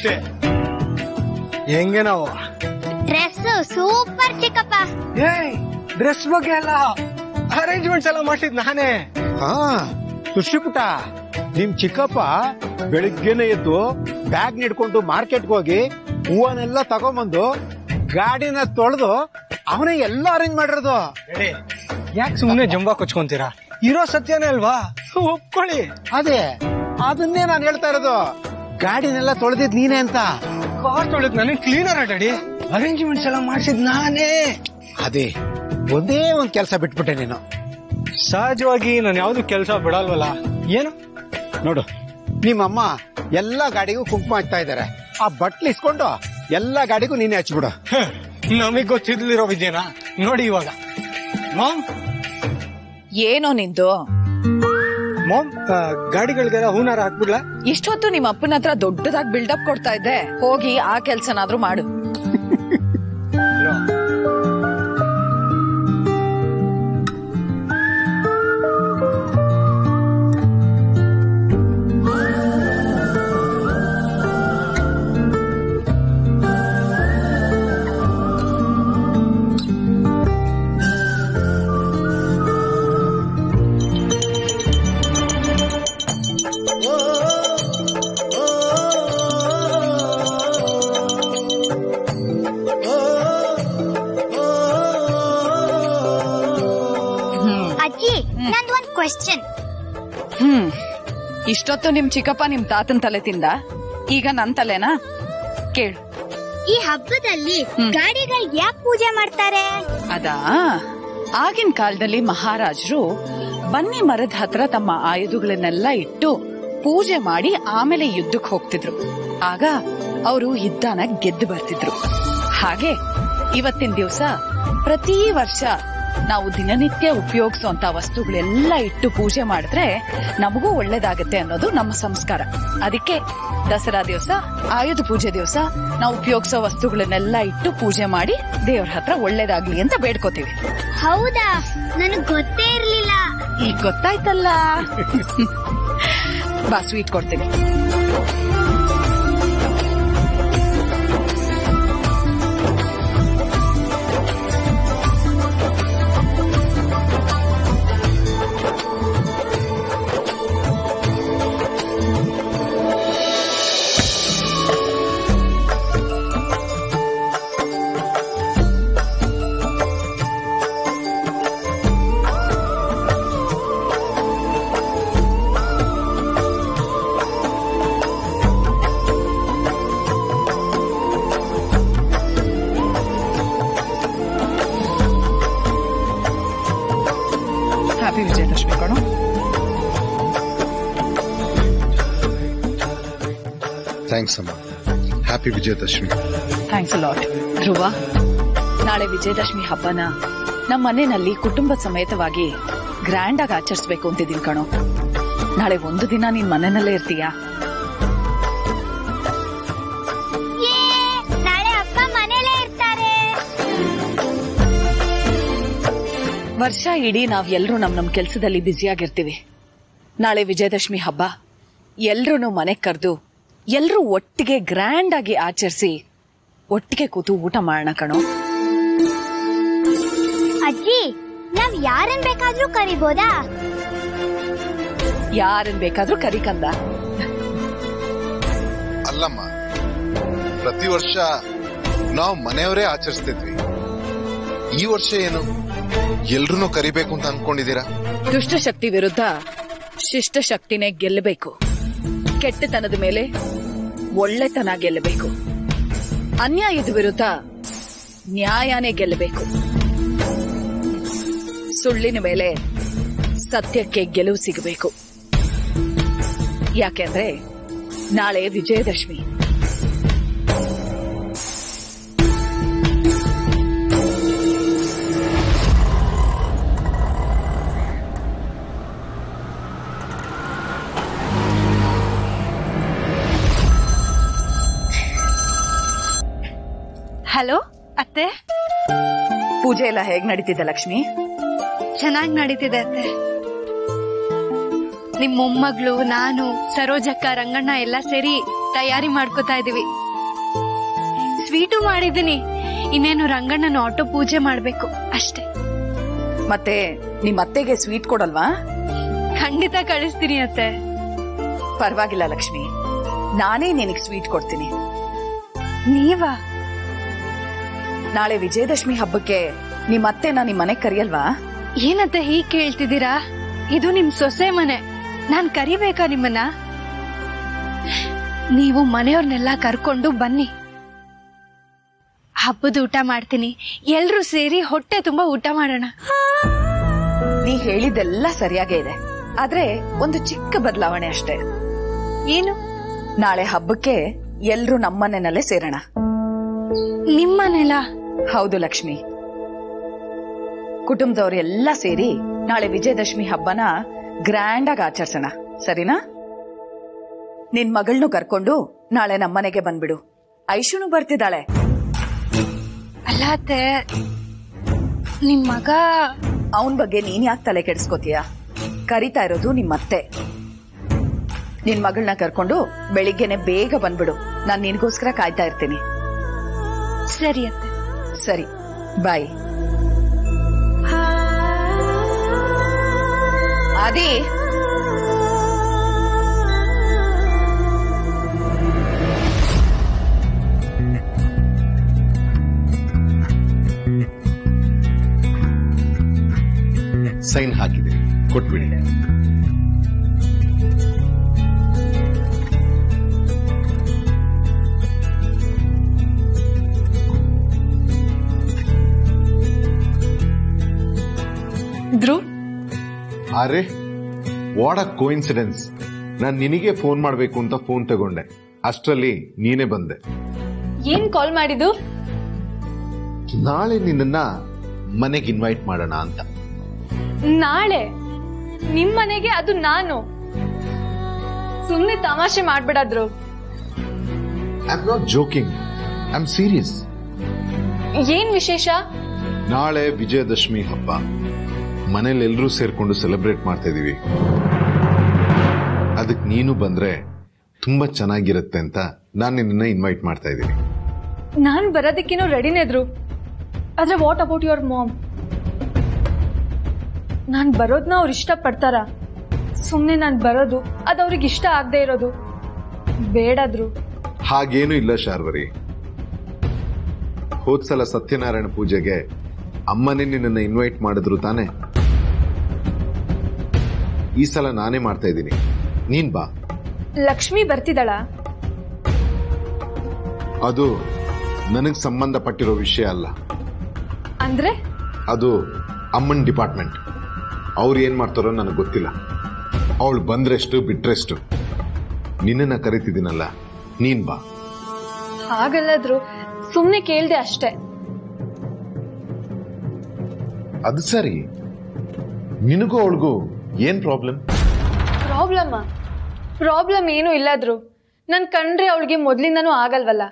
ಅಷ್ಟೇ. ಹೆಂಗೆ ನಾವು? ಡ್ರೆಸ್ ಸೂಪರ್ ಚಿಕ್ಕಪ್ಪ. ಏಯ್ ಡ್ರೆಸ್ ಬಗ್ಗೆ ಎಲ್ಲ ಅರೇಂಜ್ಮೆಂಟ್ಸ್ ಎಲ್ಲ ಮಾಡಿದ್ ನಾನೇ. ಹಾ. ಸುಶಿಪುಟ ನಿಮ್ ಚಿಕ್ಕಪ್ಪ ಬೆಳಿಗ್ಗೆನೆ ಎದ್ದು ಬ್ಯಾಗ್ ನಿಡ್ಕೊಂಡು ಮಾರ್ಕೆಟ್ಗೆ ಹೋಗಿ ಹೂವನ್ನೆಲ್ಲ ತಗೊಂಬಂದು ಗಾಡಿನ ತೊಳೆದು ಅವನೇ ಎಲ್ಲ ಅರೇಂಜ್ ಮಾಡಿರೋದು. ಯಾಕೆ ಸುಮ್ಮನೆ ಜಂಬಾ ಕೊಚ್ಕೊಂತೀರಾ? ಇರೋ ಸತ್ಯನೇ ಅಲ್ವಾ? ಒಪ್ಕೊಳ್ಳಿ. ಅದೇ ಅದನ್ನೇ ನಾನು ಹೇಳ್ತಾ ಇರೋದು. ಗಾಡಿನೆಲ್ಲ ತೊಳೆದಿದ್ ನೀನೇ ಅಂತ? ಕಾರ್ ತೊಳೆದ್ ನನಗೆ ಕ್ಲೀನರ್ ಡ್ಯಾಡಿ? ಅರೇಂಜ್ಮೆಂಟ್ಸ್ ಎಲ್ಲ ಮಾಡಿಸಿದ್ ನಾನೇ. ಅದೇ ಒಂದೇ ಒಂದ್ ಕೆಲಸ ಬಿಟ್ಬಿಟ್ಟೆ ನೀನು. ಸಹಜವಾಗಿ ನಾನು ಯಾವ್ದು ಕೆಲಸ ಬಿಡಲ್ವಲ್ಲ? ಏನು? ನೋಡು ನಿಮ್ಮಮ್ಮ ಎಲ್ಲಾ ಗಾಡಿಗೂ ಕುಂಕುಮ ಹಾಕ್ತಾ ಇದಾರೆ. ಆ ಬಟ್ಲು ಇಸ್ಕೊಂಡು ಎಲ್ಲಾ ಗಾಡಿಗೂ ನೀನೆ ಹಚ್ಬಿಡು. ನಮಗ್ ಗೊತ್ತಿರ್ಲಿರೋ ವಿದ್ಯೆನಾ? ನೋಡಿ ಇವಾಗ. ಮಾಮ್ ಏನೋ ನಿಂದು? ಮಾಮ್ ಗಾಡಿಗಳಿಗೆಲ್ಲ ಹೂನಾರ ಹಾಕ್ಬಿಡ್ಲ? ಇಷ್ಟೊತ್ತು ನಿಮ್ಮ ಅಪ್ಪನ ಹತ್ರ ದೊಡ್ಡದಾಗಿ ಬಿಲ್ಡಪ್ ಕೊಡ್ತಾ ಇದ್ದೆ. ಹೋಗಿ ಆ ಕೆಲ್ಸನಾದ್ರೂ ಮಾಡು. ನಂದು ಒಂದ್ ಕ್ವೆಶ್ಚನ್ ಹ್ಮ್. ಇಷ್ಟೊತ್ತು ನಿಮ್ ಚಿಕ್ಕಪ್ಪ ನಿಮ್ ತಾತನ್ ತಲೆ ತಿಂದ? ಈಗ ನನ್ ತಲೆನಾ? ಕೇಳು. ಈ ಹಬ್ಬದಲ್ಲಿ ಗಾಡಿಗಳಿಗೆ ಯಾಕೆ ಪೂಜೆ ಮಾಡ್ತಾರೆ? ಅದಾ? ಆಗಿನ ಕಾಲದಲ್ಲಿ ಮಹಾರಾಜರು ಬನ್ನಿ ಮರದ ಹತ್ರ ತಮ್ಮ ಆಯುಧಗಳನ್ನೆಲ್ಲ ಇಟ್ಟು ಪೂಜೆ ಮಾಡಿ ಆಮೇಲೆ ಯುದ್ಧಕ್ಕೆ ಹೋಗ್ತಿದ್ರು. ಆಗ ಅವರು ಯುದ್ಧನ ಗೆದ್ದು ಬರ್ತಿದ್ರು. ಹಾಗೆ ಇವತ್ತಿನ ದಿವಸ ಪ್ರತಿ ವರ್ಷ ನಾವು ದಿನನಿತ್ಯ ಉಪಯೋಗಿಸುವಂತ ವಸ್ತುಗಳೆಲ್ಲ ಇಟ್ಟು ಪೂಜೆ ಮಾಡಿದ್ರೆ ನಮಗೂ ಒಳ್ಳೇದಾಗತ್ತೆ ಅನ್ನೋದು ನಮ್ಮ ಸಂಸ್ಕಾರ. ಅದಕ್ಕೆ ದಸರಾ ದಿವಸ ಆಯುಧ ಪೂಜೆ ದಿವಸ ನಾವು ಉಪಯೋಗಿಸೋ ವಸ್ತುಗಳನ್ನೆಲ್ಲ ಇಟ್ಟು ಪೂಜೆ ಮಾಡಿ ದೇವ್ರ ಹತ್ರ ಒಳ್ಳೇದಾಗ್ಲಿ ಅಂತ ಬೇಡ್ಕೋತೀವಿ. ಹೌದಾ? ನನಗೆ ಗೊತ್ತೇ ಇರ್ಲಿಲ್ಲ. ಈಗ ಗೊತ್ತಾಯ್ತಲ್ಲ? ಬಾ ಸ್ವೀಟ್ ಕೊಡ್ತೀನಿ. ಥ್ಯಾಂಕ್ಸ್ ಅಮ್ಮ happy Vijayadashami thanks lot Dhruva ನಾಳೆ ವಿಜಯದಶಮಿ ಹಬ್ಬನ ನಮ್ಮ ಮನೆಯಲ್ಲಿ ಕುಟುಂಬ ಸಮೇತವಾಗಿ ಗ್ರ್ಯಾಂಡ್ ಆಗಿ ಆಚರಿಸ್ಬೇಕು ಅಂತಿದ್ದೀನಿ ಕಣೋ. ನಾಳೆ ಒಂದು ದಿನ ನಿನ್ ಮನೆಯಲ್ಲೇ ಇರ್ತೀಯಾ? ಯೇ, ನಾಳೆ ಅಪ್ಪ ಮನೇಲೇ ಇರ್ತಾರೆ. ವರ್ಷ ಇಡೀ ನಾವ್ ನಮ್ಮ ನಮ್ ನಮ್ ಕೆಲ್ಸದಲ್ಲಿ ಬ್ಯುಸಿಯಾಗಿರ್ತೀವಿ ನಾಳೆ ವಿಜಯದಶಮಿ ಹಬ್ಬ. ಎಲ್ರೂ ಮನೆಗ್ ಕರೆದು ಎಲ್ರೂ ಒಟ್ಟಿಗೆ ಗ್ರ್ಯಾಂಡ್ ಆಗಿ ಆಚರಿಸಿ ಒಟ್ಟಿಗೆ ಕೂತು ಊಟ ಮಾಡೋಣ ಕಣೋ. ಅಜ್ಜಿ ನಾವ್ ಯಾರನ್ ಬೇಕಾದ್ರೂ ಕರಿಬೋದಾ? ಯಾರನ್ ಬೇಕಾದ್ರೂ ಕರಿಕಂದ. ಅಲ್ಲಮ್ಮ ಪ್ರತಿ ವರ್ಷ ನಾವು ಮನೆಯವರೇ ಆಚರಿಸ್ತಿದ್ವಿ. ಈ ವರ್ಷ ಏನು ಎಲ್ರು ಕರಿಬೇಕು ಅಂತ ಅನ್ಕೊಂಡಿದೀರಾ ದುಷ್ಟಶಕ್ತಿ ವಿರುದ್ಧ ಶಿಷ್ಟಶಕ್ತಿನೇ ಗೆಲ್ಲಬೇಕು. ಕೆಟ್ಟತನದ ಮೇಲೆ ಒಳ್ಳೆತನ ಗೆಲ್ಲಬೇಕು. ಅನ್ಯಾಯದ ವಿರುದ್ಧ ನ್ಯಾಯನೇ ಗೆಲ್ಲಬೇಕು. ಸುಳ್ಳಿನ ಮೇಲೆ ಸತ್ಯಕ್ಕೆ ಗೆಲುವು ಸಿಗಬೇಕು. ಯಾಕೆಂದ್ರೆ ನಾಳೆ ವಿಜಯದಶಮಿ. ಹಲೋ ಅತ್ತೆ? ಪೂಜೆ ಎಲ್ಲ ಹೇಗ್ ನಡೀತಿದೆ ಲಕ್ಷ್ಮಿ? ಚೆನ್ನಾಗಿ ನಡೀತಿದೆ ಅತ್ತೆ. ನಿಮ್ ಮೊಮ್ಮಗಳು ನಾನು ಸರೋಜಕ್ಕ ರಂಗಣ್ಣ ಎಲ್ಲ ಸೇರಿ ತಯಾರಿ ಮಾಡ್ಕೋತಾ ಇದೀವಿ. ಸ್ವೀಟು ಮಾಡಿದೀನಿ ಇನ್ನೇನು ರಂಗಣ್ಣನ ಆಟೋ ಪೂಜೆ ಮಾಡ್ಬೇಕು ಅಷ್ಟೇ. ಮತ್ತೆ ನಿಮ್ ಅತ್ತೆಗೆ ಸ್ವೀಟ್ ಕೊಡಲ್ವಾ? ಖಂಡಿತ ಕಳಿಸ್ತೀನಿ ಅತ್ತೆ. ಪರವಾಗಿಲ್ಲ ಲಕ್ಷ್ಮಿ. ನಾನೇ ನಿನಗೆ ಸ್ವೀಟ್ ಕೊಡ್ತೀನಿ. ನೀವಾ? ನಾಳೆ ವಿಜಯದಶಮಿ ಹಬ್ಬಕ್ಕೆ ನಿಮ್ ಅತ್ತೆನ ನಿಮ್ ಮನೆ ಕರಿಯಲ್ವಾ? ಏನಂತ ಹೀಗ್ ಕೇಳ್ತಿದ್ದೀರಾ? ಇದು ನಿಮ್ ಸೊಸೆ ಮನೆ. ನಾನ್ ಕರಿಬೇಕಾ ನಿಮ್ಮನ್ನ? ನೀವು ಮನೆಯವ್ರನ್ನೆಲ್ಲ ಕರ್ಕೊಂಡು ಬನ್ನಿ. ಹಬ್ಬದ ಊಟ ಮಾಡ್ತೀನಿ. ಎಲ್ರೂ ಸೇರಿ ಹೊಟ್ಟೆ ತುಂಬಾ ಊಟ ಮಾಡೋಣ. ನೀ ಹೇಳಿದ್ದೆಲ್ಲ ಸರಿಯಾಗೇ ಇದೆ. ಆದ್ರೆ ಒಂದು ಚಿಕ್ಕ ಬದಲಾವಣೆ ಅಷ್ಟೇ. ಏನು? ನಾಳೆ ಹಬ್ಬಕ್ಕೆ ಎಲ್ರೂ ನಮ್ಮನೆನಲ್ಲೇ ಸೇರೋಣ. ನಿಮ್ಮನೆಲ್ಲ ಹೌದು ಲಕ್ಷ್ಮಿ. ಕುಟುಂಬದವರೆಲ್ಲ ಸೇರಿ ನಾಳೆ ವಿಜಯದಶಮಿ ಹಬ್ಬನ ಗ್ರ್ಯಾಂಡ್ ಆಗಿ ಆಚರಿಸೋಣ ಸರಿನಾ? ನಿನ್ ಮಗಳನ್ನು ಕರ್ಕೊಂಡು ನಾಳೆ ನಮ್ಮನೆಗೆ ಬಂದ್ಬಿಡು. ಐಶುನು ಬರ್ತಿದ್ದಾಳೆ. ಅಲ್ಲ ಅತ್ತೆ ನಿಮ್ ಮಗ ಅವನ್ ಬಗ್ಗೆ ನೀನ್ ಯಾಕೆ ತಲೆ ಕೆಡಿಸ್ಕೋತೀಯ? ಕರಿತಾ ಇರೋದು ನಿಮ್ಮತ್ತೆ ನಿನ್ ಮಗಳನ್ನ ಕರ್ಕೊಂಡು ಬೆಳಿಗ್ಗೆನೆ ಬೇಗ ಬಂದ್ಬಿಡು. ನಾನ್ ನಿನ್ಗೋಸ್ಕರ ಕಾಯ್ತಾ ಇರ್ತೀನಿ. ಸರಿ ಅತ್ತೆ. ಸರಿ ಬಾಯ್ ಆದಿ ಸೈನ್ ಹಾಕಿದೆ ಕೊಟ್ಬಿಡಿ ಅರೆ ವಾಟ್ ಅ ಕೋಇನ್ಸಿಡೆನ್ಸ್ ನಾನು ನಿನಗೆ ಫೋನ್ ಮಾಡಬೇಕು ಅಂತ ಫೋನ್ ತಗೊಂಡೆ. ಅಷ್ಟರಲ್ಲಿ ನೀನೇ ಬಂದೆ. ಏನ್ ಕಾಲ್ ಮಾಡಿದ್ದು? ನಾಳೆ ನಿನ್ನನ್ನ ಮನೆಗೆ ಇನ್ವೈಟ್ ಮಾಡೋಣ ಅಂತ. ನಾಳೆ? ನಿಮ್ಮ ಮನೆಗೆ ಅದು ನಾನು. ಸುಮ್ಮನೆ ತಮಾಷೆ ಮಾಡ್ಬಿಡಾದ್ರು. I am not joking I am serious ಏನ್ ವಿಶೇಷ? ನಾಳೆ ವಿಜಯದಶಮಿ ಹಬ್ಬ. ಮನೇಲಿ ಎಲ್ಲರೂ ಸೇರ್ಕೊಂಡು ಸೆಲೆಬ್ರೇಟ್ ಮಾಡ್ತಾ ಇದೀವಿ ಅದಕ್ಕೆ ನೀನು ಬಂದ್ರೆ ತುಂಬಾ ಚೆನ್ನಾಗಿರುತ್ತೆ ಅಂತ ನಾನು ನಿನ್ನ ಇನ್ವೈಟ್ ಮಾಡ್ತಾ ಇದ್ದೀನಿ. ನಾನು ಬರೋದಕ್ಕೇನೋ ರೆಡಿನೇ ಇದ್ರು. ಆದ್ರೆ ವಾಟ್ ಅಬೌಟ್ ಯುವರ್ ಮಾಮ್ ನಾನ್ ಬರೋದ್ನ ಅವ್ರು ಇಷ್ಟ ಪಡ್ತಾರ ಸುಮ್ನೆ ನಾನ್ ಬರೋದು ಅದು ಅವ್ರಿಗೆ ಇಷ್ಟ ಆಗದೆ ಇರೋದು. ಬೇಡದ್ರು. ಹಾಗೇನೂ ಇಲ್ಲ ಶಾರ್ವರಿ. ಹೋದ್ಸಲ ಸತ್ಯನಾರಾಯಣ ಪೂಜೆಗೆ ಅಮ್ಮನೇ ನಿನ್ನನ್ನು ಇನ್ವೈಟ್ ಮಾಡಿದ್ರು ತಾನೆ? ಈ ಸಲ ನಾನೇ ಮಾಡ್ತಾ ಇದ್ದೀನಿ. ನೀನ್ ಬಾ. ಲಕ್ಷ್ಮಿ ಬರ್ತಿದ್ದಾಳ? ಅದು ನನಗ್ ಸಂಬಂಧಪಟ್ಟಿರೋ ವಿಷಯ ಅಲ್ಲ. ಅಂದ್ರೆ? ಅದು ಅಮ್ಮನ್ ಡಿಪಾರ್ಟ್ಮೆಂಟ್. ಅವ್ರು ಏನ್ ಮಾಡ್ತಾರೋ ನನಗೆ ಗೊತ್ತಿಲ್ಲ. ಅವಳು ಬಂದ್ರೆಷ್ಟು ಬಿಟ್ರೆಷ್ಟು. ನಿನ್ನನ್ನ ಕರಿತಿದ್ದೀನಲ್ಲ ನೀನ್ ಬಾ. ಹಾಗಲ್ಲದ್ರು ಸುಮ್ನೆ ಕೇಳ್ದೆ ಅಷ್ಟೇ. ಅದು ಸರಿ. ನಿನಗೂ ಅವಳಿಗೂ ಏನ್ ಪ್ರಾಬ್ಲಮ್ ಪ್ರಾಬ್ಲಮ್ ಪ್ರಾಬ್ಲಮ್ ಏನೂ ಇಲ್ಲದ್ರು. ನನ್ ಕಂಡ್ರೆ ಅವಳಿಗೆ ಮೊದಲಿಂದನೂ ಆಗಲ್ವಲ್ಲ.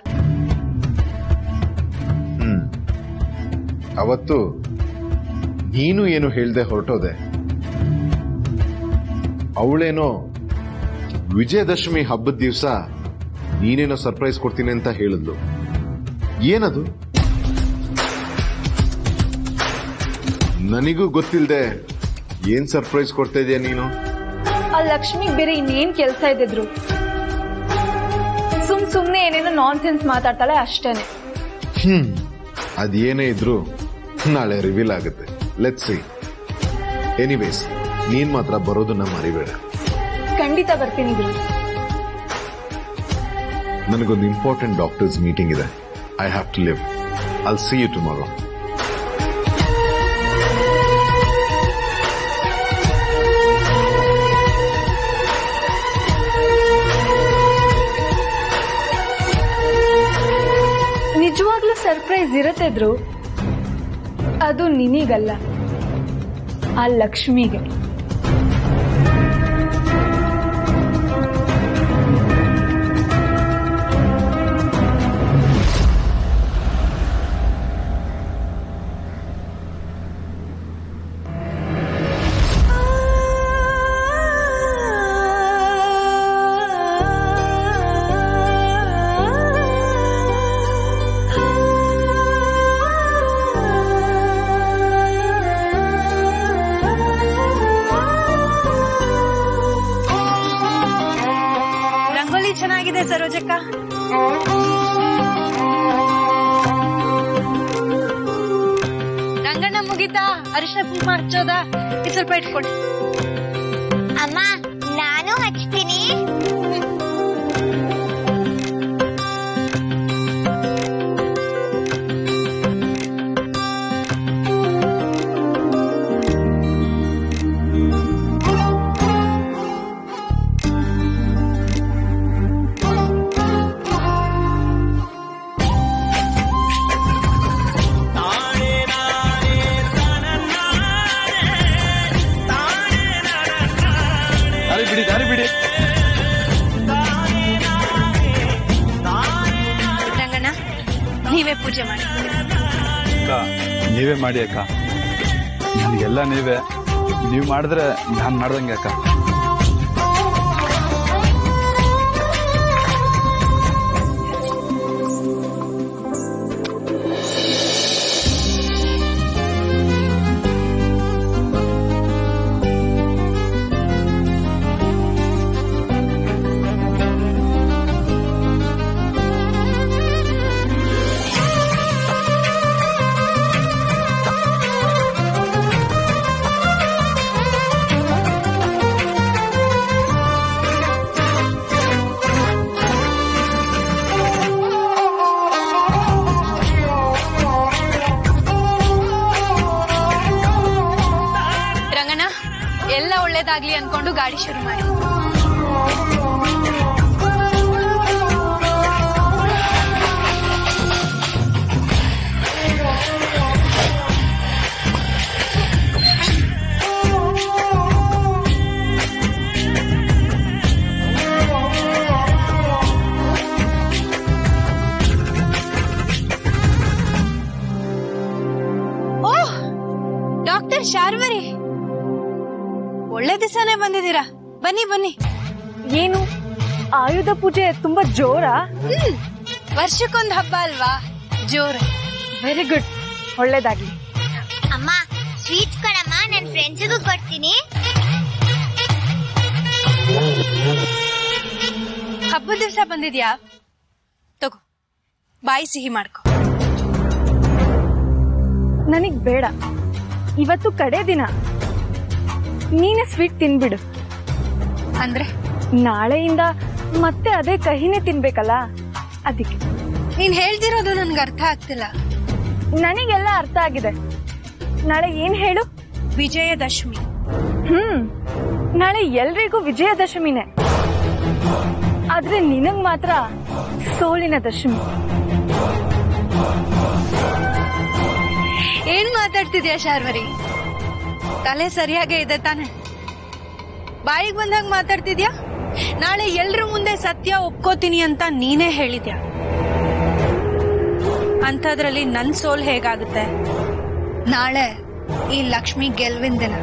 ಹ್ಮ್. ಅವತ್ತು ನೀನು ಏನು ಹೇಳ್ದೆ ಹೊರಟೋದೆ. ಅವಳೇನೋ ವಿಜಯದಶಮಿ ಹಬ್ಬದ ದಿವಸ ನೀನೇನೋ ಸರ್ಪ್ರೈಸ್ ಕೊಡ್ತೀನಿ ಅಂತ ಹೇಳಿದ್ಲು. ಏನದು? ನನಗೂ ಗೊತ್ತಿಲ್ದೆ ಏನ್ ಸರ್ಪ್ರೈಸ್ ಕೊಡ್ತಾ ಇದೀಯ ನೀನು? ಆ ಲಕ್ಷ್ಮಿಗ್ ಬೇರೆ ಇನ್ನೇನ್ ಕೆಲ್ಸ ಇದ್ರು ಸುಮ್ ಸುಮ್ನೆ ಏನೇನೋ ನಾನ್ ಸೆನ್ಸ್ ಮಾತಾಡ್ತಾಳೆ ಅಷ್ಟೇನೆ. ಹ್ಮ್ ಅದೇನೇ ಇದ್ರು ನಾಳೆ ರಿವೀಲ್ ಆಗುತ್ತೆ. ಲೆಟ್ ಸಿ ಎನಿವೇಸ್ ನೀನ್ ಮಾತ್ರ ಬರೋದನ್ನ ಮರಿಬೇಡ. ಖಂಡಿತ ಬರ್ತೀನಿ ಗುರು. ನನಗೊಂದು ಇಂಪಾರ್ಟೆಂಟ್ ಡಾಕ್ಟರ್ಸ್ ಮೀಟಿಂಗ್ ಇದೆ. I have to leave I'll see you tomorrow surprise ಇರುತ್ತೆ ಅದು ನಿನಗಲ್ಲ. ಆ ಲಕ್ಷ್ಮಿಗೆ. ರಂಗಣ್ಣ ಮುಗಿತಾ ಅರಿಶಿನ ಕುಂಕುಮ ಹಚ್ಚೋದ ಇದು ಸ್ವಲ್ಪ ಇಟ್ಕೊಡಿ ದಾರಿ ಬಿಡಿ ದಾರಿ ಬಿಡಿ. ರಂಗಣ್ಣ ನೀವೇ ಪೂಜೆ ಮಾಡಿ. ಅಕ್ಕ ನೀವೇ ಮಾಡಿ ಅಕ್ಕ. ನನಗೆಲ್ಲ ನೀವೇ. ನೀವು ಮಾಡಿದ್ರೆ ನಾನು ಮಾಡ್ದಂಗೆ ಅಕ್ಕ. ಒಳ್ಳೇದಾಗ್ಲಿ ಅನ್ಕೊಂಡು ಗಾಡಿ ಬನ್ನಿ ಬನ್ನಿ. ಏನು? ಆಯುಧ ಪೂಜೆ ತುಂಬಾ ಜೋರ? ವರ್ಷಕ್ಕೊಂದು ವರ್ಷಕ್ಕೊಂದ್ ಹಬ್ಬ ಅಲ್ವಾ? ಜೋರ. ವೆರಿ ಗುಡ್ ಒಳ್ಳೇದಾಗ್ಲಿ. ಅಮ್ಮ ಸ್ವೀಟ್ ಕೊಡಮ್ಮ ನನ್ ಫ್ರೆಂಡ್ಸಿಗೂ ಕೊಡ್ತೀನಿ. ಹಬ್ಬದ ದಿವಸ ಬಂದಿದ್ಯಾ? ತಗೋ ಬಾಯಿ ಸಿಹಿ ಮಾಡ್ಕೊ. ನನಗ್ ಬೇಡ. ಇವತ್ತು ಕಡೆ ದಿನ. ನೀನೆ ಸ್ವೀಟ್ ತಿನ್ಬಿಡು. ಅಂದ್ರೆ? ನಾಳೆಯಿಂದ ಮತ್ತೆ ಅದೇ ಕಹಿನೇ ತಿನ್ಬೇಕಲ್ಲ? ಅದಕ್ಕೆ. ನೀನ್ ಹೇಳ್ತಿರೋದು ನನ್ಗೆ ಅರ್ಥ ಆಗ್ತಿಲ್ಲ. ನನಗೆಲ್ಲ ಅರ್ಥ ಆಗಿದೆ. ನಾಳೆ ಏನ್ ಹೇಳು? ವಿಜಯದಶಮಿ. ಹ್ಮ್. ನಾಳೆ ಎಲ್ರಿಗೂ ವಿಜಯದಶಮಿನೇ. ಆದ್ರೆ ನಿನಗ್ ಮಾತ್ರ ಸೋಲಿನ ದಶಮಿ. ಏನ್ ಮಾತಾಡ್ತಿದ್ಯಾ ಶಾರ್ವರಿ? ತಲೆ ಸರಿಯಾಗೇ ಇದೆ ತಾನೆ. ಬಾಯಿಗೆ ಬಂದಾಗ ಮಾತಾಡ್ತಿದ್ಯಾ? ನಾಳೆ ಎಲ್ರ ಮುಂದೆ ಸತ್ಯ ಒಪ್ಕೋತೀನಿ ಅಂತ ನೀನೇ ಹೇಳಿದ್ಯಾ? ಅಂಥದ್ರಲ್ಲಿ ನನ್ ಸೋಲ್ ಹೇಗಾಗುತ್ತೆ? ನಾಳೆ ಈ ಲಕ್ಷ್ಮಿ ಗೆಲ್ವಿನ ದಿನ.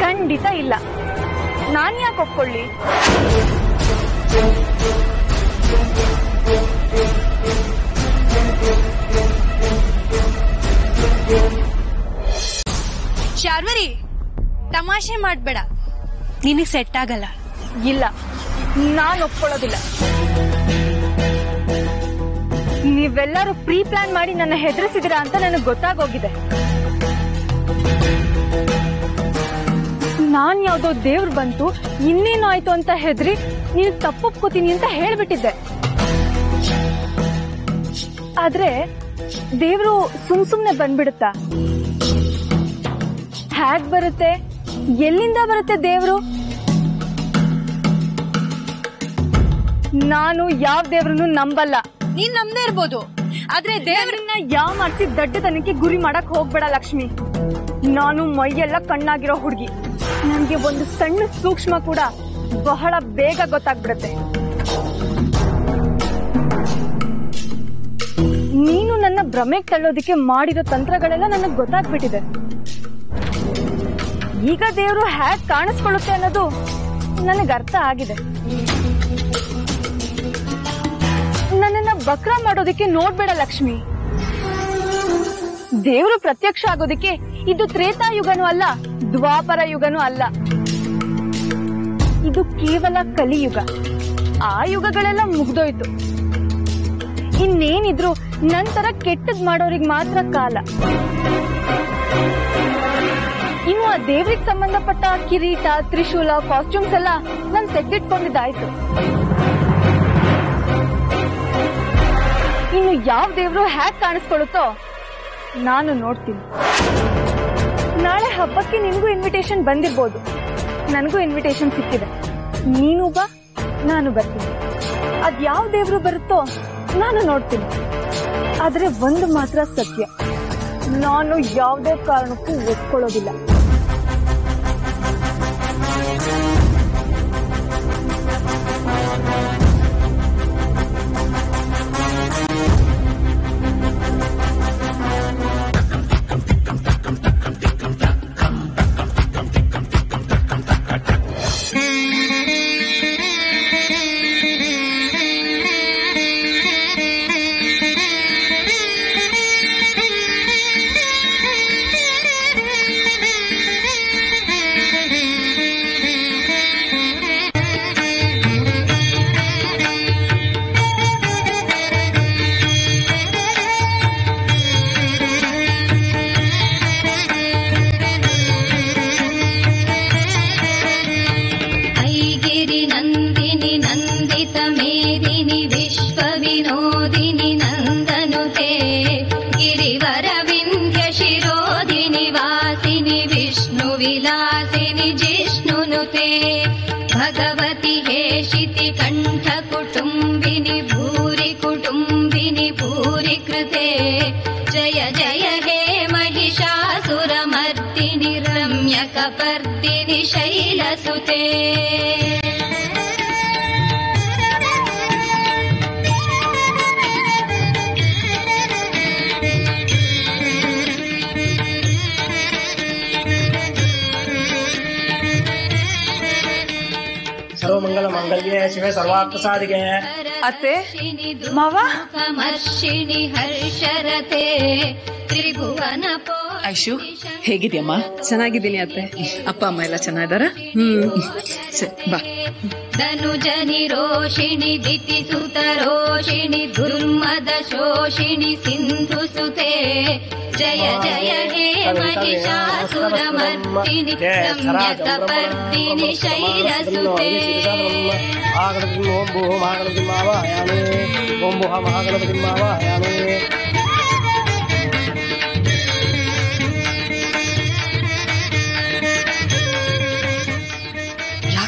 ಖಂಡಿತ ಇಲ್ಲ. ನಾನ್ ಯಾಕೆ ಒಪ್ಕೊಳ್ಳಿ? ಶಾರ್ವರಿ! ತಮಾಷೆ ಮಾಡ್ಬೇಡ. ನಿನಗ್ ಸೆಟ್ ಆಗಲ್ಲ. ಇಲ್ಲ. ನಾನು ಒಪ್ಕೊಳ್ಳೋದಿಲ್ಲ. ನೀವೆಲ್ಲರೂ ಪ್ರೀ ಪ್ಲಾನ್ ಮಾಡಿ ನನ್ನ ಹೆದರಿಸಿದಿರಾ ಅಂತ ನನಗೆ ಗೊತ್ತಾಗೋಗಿದೆ. ನಾನ್ ಯಾವ್ದೋ ದೇವ್ರು ಬಂತು ಇನ್ನೇನು ಆಯ್ತು ಅಂತ ಹೆದ್ರಿ ನೀನು ತಪ್ಪೊಪ್ಕೋತೀನಿ ಅಂತ ಹೇಳ್ಬಿಟ್ಟಿದ್ದೆ. ಆದ್ರೆ ದೇವ್ರು ಸುಮ್ ಸುಮ್ನೆ ಬಂದ್ಬಿಡುತ್ತಾ? ಹ್ಯಾಗ್ ಬರುತ್ತೆ? ಎಲ್ಲಿಂದ ಬರುತ್ತೆ ದೇವರು? ನಾನು ಯಾವ ದೇವ್ರನ್ನು ನಂಬಲ್ಲ. ನೀನ್ ನಂಬದೇ ಇರ್ಬೋದು. ಆದ್ರೆ ದೇವರನ್ನ ದೇವ್ರನ್ನ ಯಾವ ಮಾಡಿಸಿ ದಡ್ಡತನಕ್ಕೆ ಗುರಿ ಮಾಡಕ್ ಹೋಗ್ಬೇಡ ಲಕ್ಷ್ಮಿ. ನಾನು ಮೈಯೆಲ್ಲ ಕಣ್ಣಾಗಿರೋ ಹುಡುಗಿ. ನನ್ಗೆ ಒಂದು ಸಣ್ಣ ಸೂಕ್ಷ್ಮ ಕೂಡ ಬಹಳ ಬೇಗ ಗೊತ್ತಾಗ್ಬಿಡತ್ತೆ. ನೀನು ನನ್ನ ಭ್ರಮೆಗೆ ತಳ್ಳೋದಿಕ್ಕೆ ಮಾಡಿರೋ ತಂತ್ರಗಳೆಲ್ಲ ನನಗ್ ಗೊತ್ತಾಗ್ಬಿಟ್ಟಿದೆ. ಈಗ ದೇವರು ಹ್ಯಾಕ್ ಕಾಣಿಸ್ಕೊಳ್ಳುತ್ತೆ ಅನ್ನೋದು ನನಗ್ ಅರ್ಥ ಆಗಿದೆ. ನನ್ನನ್ನ ಬಕ್ರ ಮಾಡೋದಕ್ಕೆ ನೋಡ್ಬೇಡ ಲಕ್ಷ್ಮಿ. ದೇವರು ಪ್ರತ್ಯಕ್ಷ ಆಗೋದಕ್ಕೆ ಇದು ತ್ರೇತಾಯುಗನೂ ಅಲ್ಲ, ದ್ವಾಪರ ಯುಗನೂ ಅಲ್ಲ. ಇದು ಕೇವಲ ಕಲಿಯುಗ. ಆ ಯುಗಗಳೆಲ್ಲ ಮುಗ್ದೋಯ್ತು. ಇನ್ನೇನಿದ್ರು ನಂತರ ಕೆಟ್ಟದ್ ಮಾಡೋರಿಗೆ ಮಾತ್ರ ಕಾಲ. ಇನ್ನು ಆ ದೇವ್ರಿಗೆ ಸಂಬಂಧಪಟ್ಟ ಕಿರೀಟ, ತ್ರಿಶೂಲ ಕಾಸ್ಟ್ಯೂಮ್ಸ್ ಎಲ್ಲ ನಾನು ತೆಗೆದಿಟ್ಕೊಂಡಿದ್ದಾಯ್ತು. ಇನ್ನು ಯಾವ ದೇವ್ರು ಹ್ಯಾಕ್ ಕಾಣಿಸ್ಕೊಳ್ಳುತ್ತೋ ನಾನು ನೋಡ್ತೀನಿ. ನಾಳೆ ಹಬ್ಬಕ್ಕೆ ನಿನಗೂ ಇನ್ವಿಟೇಷನ್ ಬಂದಿರ್ಬೋದು. ನನಗೂ ಇನ್ವಿಟೇಷನ್ ಸಿಕ್ಕಿದೆ. ನೀನು ಬಾ, ನಾನು ಬರ್ತೀನಿ. ಅದ್ ಯಾವ ದೇವ್ರು ಬರುತ್ತೋ ನಾನು ನೋಡ್ತೀನಿ. ಆದ್ರೆ ಒಂದು ಮಾತ್ರ ಸತ್ಯ. ನಾನು ಯಾವುದೇ ಕಾರಣಕ್ಕೂ ಒಪ್ಕೊಳ್ಳೋದಿಲ್ಲ रम्यकपर्दिनि शैलसुते ಸರ್ವಮಂಗಲ ಮಾಂಗಲ್ಯೆ ಶಿವೆ ಸರ್ವಾರ್ಥ ಸಾಧಿಗೆ ಅತ್ತೆ ಮಾವ ಮರ್ಷಿಣಿ ಹರ್ಷರತೆ ತ್ರಿಭುವನ ಐಶು ಹೇಗಿದ್ಯಮ್ಮ? ಚೆನ್ನಾಗಿದ್ದೀನಿ ಅತ್ತೆ. ಅಪ್ಪ ಅಮ್ಮ ಎಲ್ಲ ಚೆನ್ನಾಗಿದಾರ ಹ್ಮ್. ಬಾ. ಧನುಜ ನಿರೋಷಿಣಿ ದಿತಿ ಸುತ ರೋಷಿಣಿ ದುರ್ಮದ ಶೋಷಿಣಿ ಸಿಂಧು ಸುತೆ. ಜಯ ಜಯ ಹೇ ಮಹಿಷಾಸುರ ಮರ್ದಿನಿ ಸಮ್ಯಕ ಪರ್ದಿನಿ ಶೈರ ಸುತೆ. ಮಹಾಗಣಪತಿ ಓಂ ಭೂ ಮಹಾಗಣಪತಿ ಮಾವ ಹಯಾಮೇ ಓಂ ಭೂ ಮಹಾಗಣಪತಿ ಮಾವ ಹಯಾಮೇ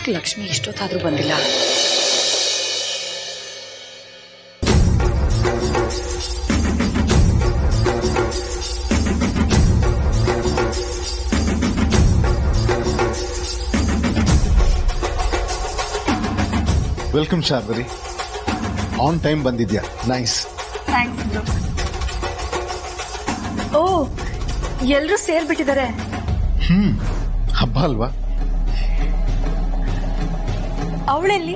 ಯಾಕೆ ಲಕ್ಷ್ಮಿ ಇಷ್ಟೊತ್ತಾದ್ರೂ ಬಂದಿಲ್ಲ. ವೆಲ್ಕಮ್ ಶಾರ್ವರಿ ಆನ್ ಟೈಮ್ ಬಂದಿದ್ಯಾ? ನೈಸ್ ಓ ಎಲ್ಲರೂ ಸೇರ್ಬಿಟ್ಟಿದ್ದಾರೆ. ಹ್ಮ್ ಹಬ್ಬ ಅಲ್ವಾ? ಅವಳೆಲ್ಲಿ?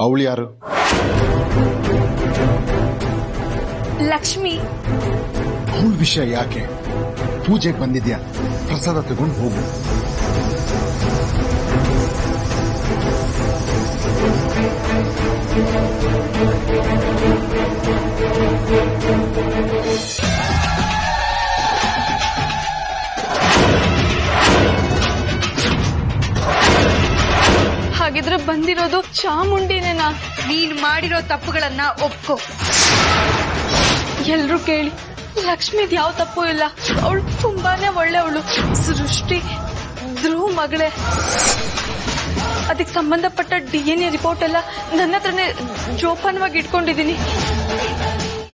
ಅವಳು ಯಾರು? ಲಕ್ಷ್ಮಿ. ಅವಳ ವಿಷಯ ಯಾಕೆ? ಪೂಜೆಗೆ ಬಂದಿದ್ಯಾ? ಪ್ರಸಾದ ತಗೊಂಡು ಹೋಗು. ಚಾಮುಂಡಿನೇನಾ ನೀನ್ ಮಾಡಿರೋ ತಪ್ಪುಗಳನ್ನ ಒಪ್ಕೋ. ಎಲ್ರು ಕೇಳಿ, ಲಕ್ಷ್ಮಿದ್ ಯಾವ ತಪ್ಪು ಇಲ್ಲ. ಅವಳು ತುಂಬಾನೇ ಒಳ್ಳೆವಳು. ಸೃಷ್ಟಿ, ಧ್ರುವ ಮಗಳೇ. ಅದಕ್ಕೆ ಸಂಬಂಧಪಟ್ಟ ಡಿ ಎನ್ ಎ ರಿಪೋರ್ಟ್ ಎಲ್ಲ ನನ್ನ ಹತ್ರನೇ ಜೋಪಾನವಾಗಿ ಇಟ್ಕೊಂಡಿದ್ದೀನಿ.